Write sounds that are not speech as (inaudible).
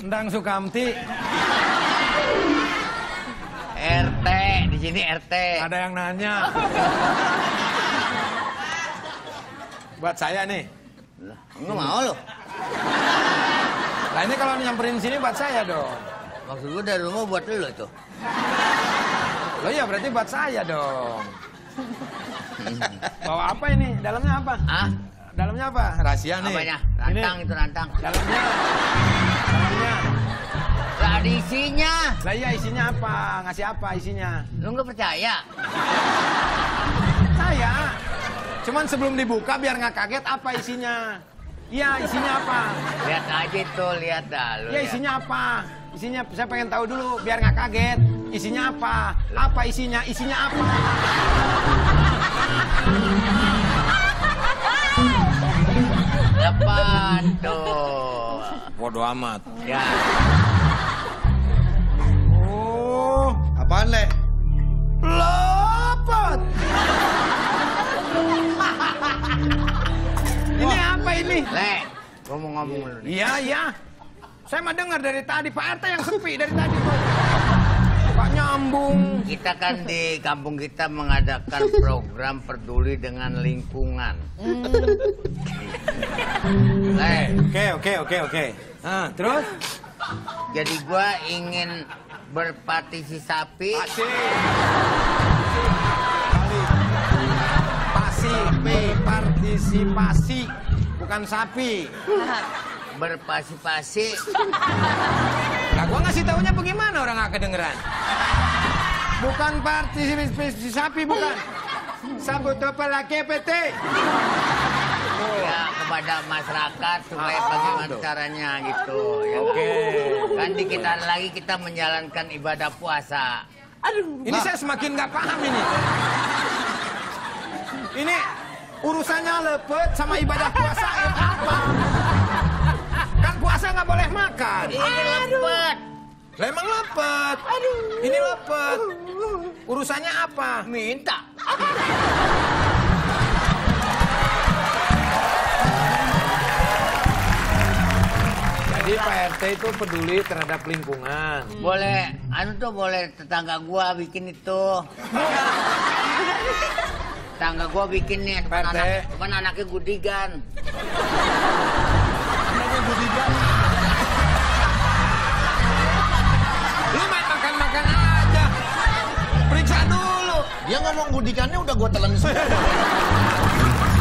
Endang Sukamti. RT, di sini RT. Ada yang nanya. Buat saya nih. Enggak mau lo. Nah ini kalau nyamperin sini buat saya dong. Maksud gue dari rumah buat lo itu. Lo iya berarti buat saya dong. Bawa apa ini? Dalamnya apa? Ah, Dalamnya apa? Rahasia nih. apanya? Rantang Ini. itu rantang. Dalamnya. Lah ada isinya. Lah iya isinya apa? Ngasih apa isinya? Lu nggak percaya? Saya. Cuman sebelum dibuka biar nggak kaget apa isinya. Iya isinya apa? Lihat aja tuh, lihat dah lu. Iya isinya apa? Isinya saya pengen tahu dulu biar nggak kaget. Isinya apa? Apa isinya? Isinya apa? Bodoh amat. Ya, Oh, Apaan, Le? lopot. (laughs) ini apa ini? Le, gua mau ngomong dulu nih. Iya, iya. Saya mah dengar dari tadi Pak RT yang sepi dari tadi tuh. Pak nyambung. Kita kan di kampung kita mengadakan program peduli dengan lingkungan. Le, Oke, oke, oke, oke. Ah, terus? jadi gua ingin berpartisipasi Pasi. Pasi, P, partisipasi, bukan sapi. berpartisipasi Lah gua ngasih taunya bagaimana orang nggak kedengeran? Bukan partisipasi sapi, bukan. Sabut apa lagi PT? ya kepada masyarakat supaya Ah, bagaimana tuh. caranya gitu ya Oke. kan di kita lagi kita menjalankan ibadah puasa Ini saya semakin nggak paham ini. Ini urusannya lepet sama ibadah puasa ya apa? Kan puasa nggak boleh makan. ini lepet Lah emang lepet. Ini lepet. Urusannya apa? minta Pak RT itu peduli terhadap lingkungan. boleh anu tuh boleh tetangga gua bikin itu tetangga gua bikin nih RT. anak, depan anaknya gudigan Lu main makan-makan aja. Periksa dulu. Dia ngomong gudikannya udah gue telan semua. (laughs)